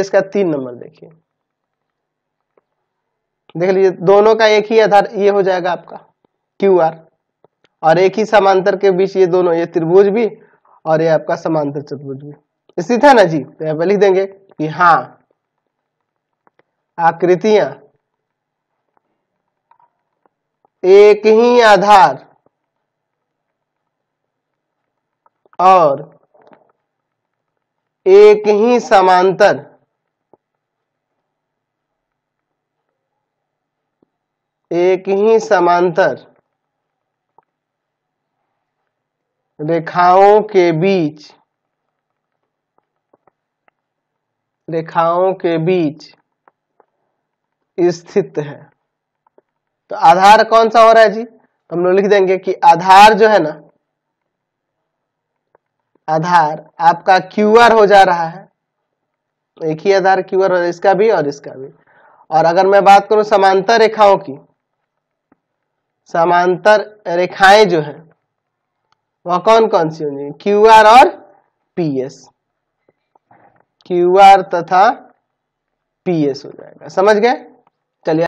इसका तीन नंबर देखिए। देख लीजिए, दोनों का एक ही आधार, ये हो जाएगा आपका क्यू आर और एक ही समांतर के बीच ये दोनों, ये त्रिभुज भी और ये आपका समांतर चतुर्भुज भी। स्थित है ना जी? तो यहाँ पे लिख देंगे कि हाँ आकृतियाँ एक ही आधार और एक ही समांतर एक ही समांतर रेखाओं के बीच, रेखाओं के बीच स्थित है। तो आधार कौन सा हो रहा है जी? हम लोग लिख देंगे कि आधार जो है ना, आधार आपका क्यू आर हो जा रहा है। एक ही आधार क्यू आर हो इसका भी और इसका भी। और अगर मैं बात करूँ समांतर रेखाओं की समांतर रेखाएँ जो है, वह कौन कौन सी होंगी? क्यू आर और पी एस क्यू आर तथा पी एस हो जाएगा। समझ गए?